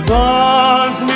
باز می